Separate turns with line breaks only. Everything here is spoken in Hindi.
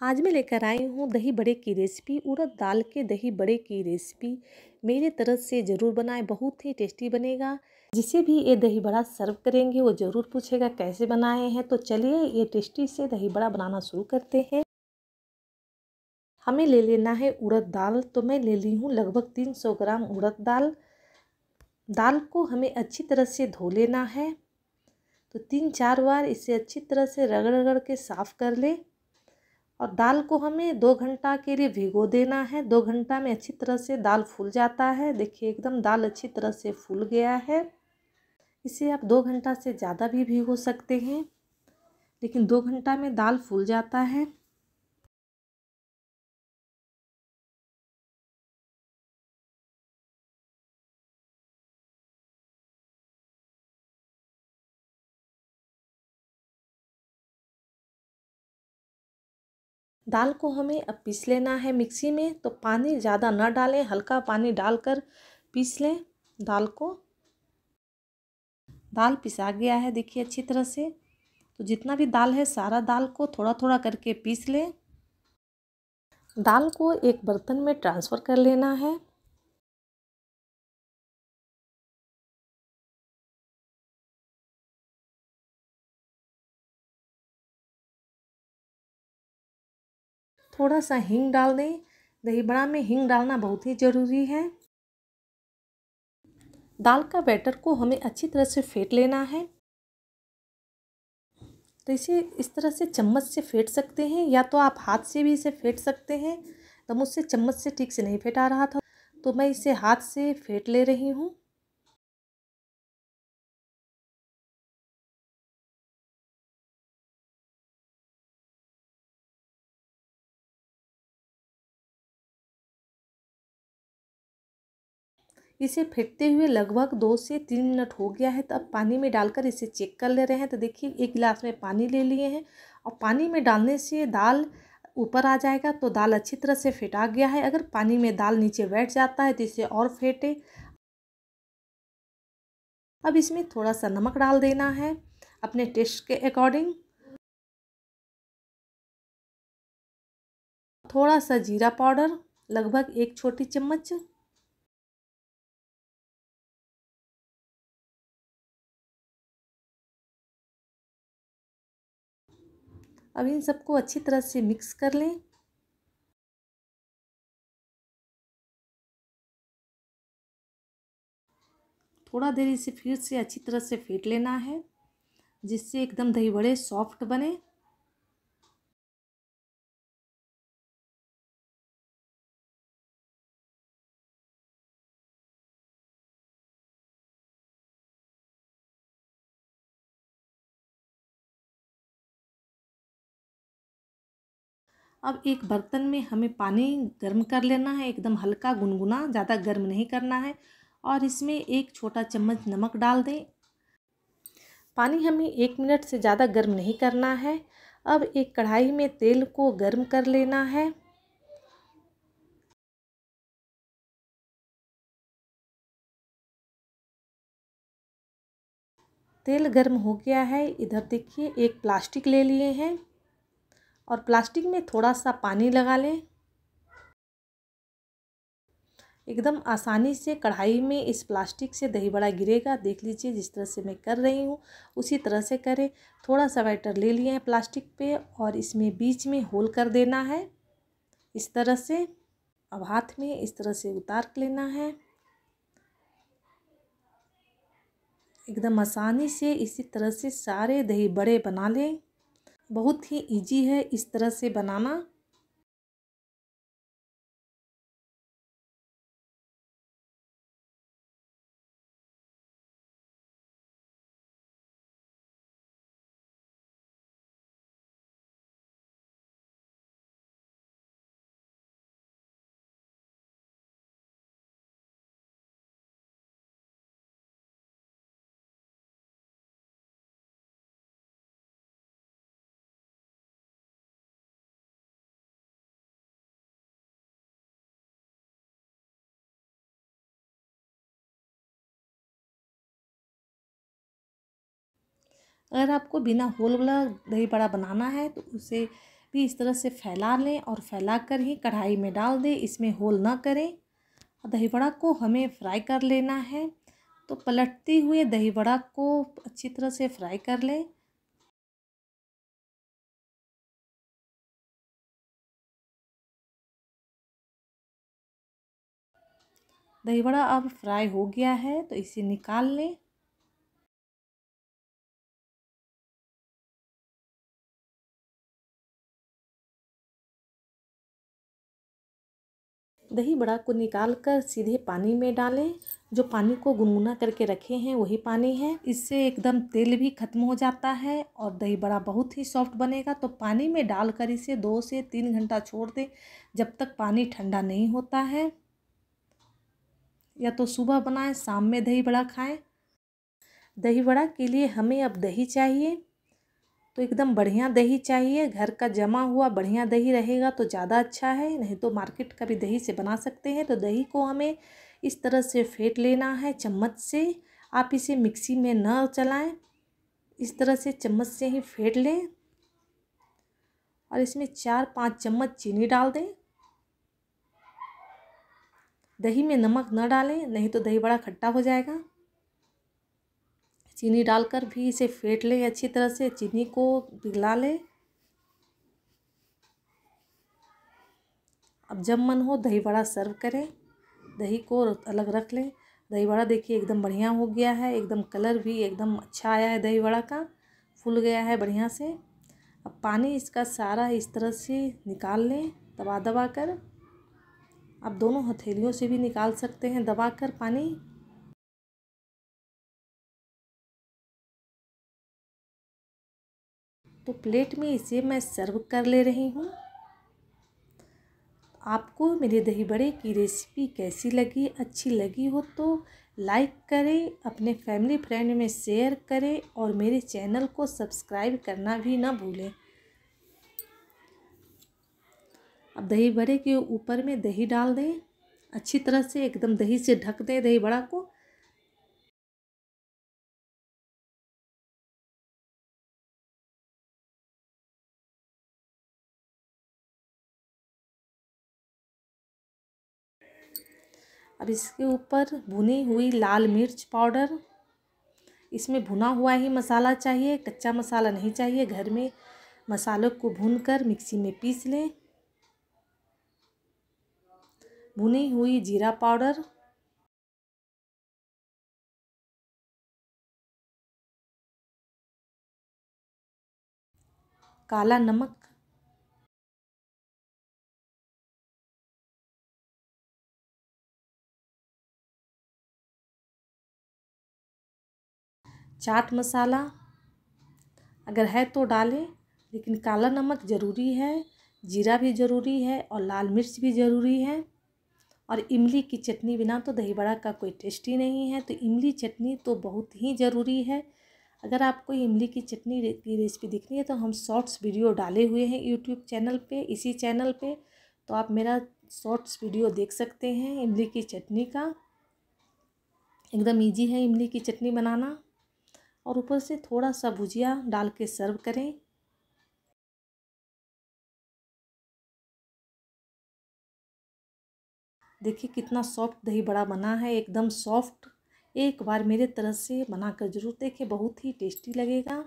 आज मैं लेकर आई हूँ दही बड़े की रेसिपी उड़द दाल के दही बड़े की रेसिपी मेरे तरफ़ से ज़रूर बनाए, बहुत ही टेस्टी बनेगा। जिसे भी ये दही बड़ा सर्व करेंगे, वो ज़रूर पूछेगा कैसे बनाए हैं। तो चलिए ये टेस्टी से दही बड़ा बनाना शुरू करते हैं। हमें ले लेना है उड़द दाल। तो मैं ले ली हूँ लगभग तीन सौ ग्राम उड़द दाल। दाल को हमें अच्छी तरह से धो लेना है। तो तीन चार बार इसे अच्छी तरह से रगड़ रगड़ के साफ़ कर ले। और दाल को हमें दो घंटा के लिए भिगो देना है। दो घंटा में अच्छी तरह से दाल फूल जाता है। देखिए, एकदम दाल अच्छी तरह से फूल गया है। इसे आप दो घंटा से ज़्यादा भी भिगो सकते हैं। लेकिन दो घंटा में दाल फूल जाता है। दाल को हमें अब पीस लेना है मिक्सी में तो पानी ज़्यादा ना डालें, हल्का पानी डालकर पीस लें दाल को। दाल पिसा गया है देखिए अच्छी तरह से। तो जितना भी दाल है, सारा दाल को थोड़ा थोड़ा करके पीस लें। दाल को एक बर्तन में ट्रांसफ़र कर लेना है। थोड़ा सा हींग डाल दें। दही बड़ा में हींग डालना बहुत ही ज़रूरी है। दाल का बैटर को हमें अच्छी तरह से फेंट लेना है। तो इसे इस तरह से चम्मच से फेंट सकते हैं या तो आप हाथ से भी इसे फेंट सकते हैं। तो मुझसे चम्मच से ठीक से नहीं फेंटा रहा था। तो मैं इसे हाथ से फेंट ले रही हूँ। इसे फेंटते हुए लगभग दो से तीन मिनट हो गया है तो अब पानी में डालकर इसे चेक कर ले रहे हैं। तो देखिए, एक गिलास में पानी ले लिए हैं और पानी में डालने से दाल ऊपर आ जाएगा तो दाल अच्छी तरह से फेंटा गया है। अगर पानी में दाल नीचे बैठ जाता है तो इसे और फेंटे। अब इसमें थोड़ा सा नमक डाल देना है अपने टेस्ट के अकॉर्डिंग। थोड़ा सा जीरा पाउडर, लगभग एक छोटी चम्मच। अब इन सबको अच्छी तरह से मिक्स कर लें। थोड़ा देर इसे फिर से अच्छी तरह से फेंट लेना है, जिससे एकदम दही बड़े सॉफ्ट बने। अब एक बर्तन में हमें पानी गर्म कर लेना है, एकदम हल्का गुनगुना, ज़्यादा गर्म नहीं करना है और इसमें एक छोटा चम्मच नमक डाल दें। पानी हमें एक मिनट से ज़्यादा गर्म नहीं करना है। अब एक कढ़ाई में तेल को गर्म कर लेना है। तेल गर्म हो गया है। इधर देखिए, एक प्लास्टिक ले लिए हैं। और प्लास्टिक में थोड़ा सा पानी लगा लें। एकदम आसानी से कढ़ाई में इस प्लास्टिक से दही बड़ा गिरेगा। देख लीजिए जिस तरह से मैं कर रही हूँ, उसी तरह से करें। थोड़ा सा बैटर ले लिए हैं प्लास्टिक पे और इसमें बीच में होल कर देना है। इस तरह से, अब हाथ में इस तरह से उतार लेना है। एकदम आसानी से इसी तरह से सारे दही बड़े बना लें। बहुत ही इजी है इस तरह से बनाना। अगर आपको बिना होल वाला दही बड़ा बनाना है तो उसे भी इस तरह से फैला लें और फैला कर ही कढ़ाई में डाल दें। इसमें होल ना करें। और दही बड़ा को हमें फ्राई कर लेना है। तो पलटते हुए दही बड़ा को अच्छी तरह से फ्राई कर लें। दही बड़ा अब फ्राई हो गया है तो इसे निकाल लें। दही बड़ा को निकाल कर सीधे पानी में डालें। जो पानी को गुनगुना करके रखे हैं, वही पानी है। इससे एकदम तेल भी खत्म हो जाता है और दही बड़ा बहुत ही सॉफ्ट बनेगा। तो पानी में डालकर इसे दो से तीन घंटा छोड़ दें, जब तक पानी ठंडा नहीं होता है। या तो सुबह बनाएँ, शाम में दही बड़ा खाएँ। दही बड़ा के लिए हमें अब दही चाहिए। तो एकदम बढ़िया दही चाहिए, घर का जमा हुआ बढ़िया दही रहेगा तो ज़्यादा अच्छा है, नहीं तो मार्केट का भी दही से बना सकते हैं। तो दही को हमें इस तरह से फेंट लेना है चम्मच से, आप इसे मिक्सी में न चलाएँ, इस तरह से चम्मच से ही फेंट लें और इसमें चार पाँच चम्मच चीनी डाल दें। दही में नमक न डालें, नहीं तो दही बड़ा खट्टा हो जाएगा। चीनी डालकर भी इसे फेंट लें, अच्छी तरह से चीनी को पिघला लें। अब जब मन हो दही बड़ा सर्व करें। दही को अलग रख लें। दही बड़ा देखिए एकदम बढ़िया हो गया है, एकदम कलर भी एकदम अच्छा आया है दही बड़ा का। फूल गया है बढ़िया से। अब पानी इसका सारा इस तरह से निकाल लें दबा दबा कर। आप दोनों हथेलियों से भी निकाल सकते हैं, दबा कर पानी। तो प्लेट में इसे मैं सर्व कर ले रही हूँ। आपको मेरे दही बड़े की रेसिपी कैसी लगी, अच्छी लगी हो तो लाइक करें, अपने फैमिली फ्रेंड में शेयर करें और मेरे चैनल को सब्सक्राइब करना भी ना भूलें। अब दही बड़े के ऊपर में दही डाल दें। अच्छी तरह से एकदम दही से ढक दें दही बड़ा को। अब इसके ऊपर भुनी हुई लाल मिर्च पाउडर। इसमें भुना हुआ ही मसाला चाहिए, कच्चा मसाला नहीं चाहिए। घर में मसालों को भूनकर मिक्सी में पीस लें। भुनी हुई जीरा पाउडर। काला नमक चाट मसाला अगर है तो डालें, लेकिन काला नमक ज़रूरी है, जीरा भी ज़रूरी है और लाल मिर्च भी ज़रूरी है। और इमली की चटनी बिना तो दही बड़ा का कोई टेस्ट ही नहीं है तो इमली चटनी तो बहुत ही ज़रूरी है। अगर आपको इमली की चटनी की रेसिपी दिखनी है तो हम शॉर्ट्स वीडियो डाले हुए हैं यूट्यूब चैनल पे, इसी चैनल पे। तो आप मेरा शॉर्ट्स वीडियो देख सकते हैं इमली की चटनी का। एकदम ईजी है इमली की चटनी बनाना। और ऊपर से थोड़ा सा भुजिया डाल के सर्व करें। देखिए कितना सॉफ्ट दही बड़ा बना है, एकदम सॉफ्ट। एक बार मेरे तरह से बनाकर ज़रूर देखें, बहुत ही टेस्टी लगेगा।